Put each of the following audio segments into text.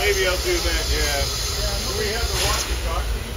maybe I'll do that, yeah. yeah we have the walkie-talkie.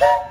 Woo!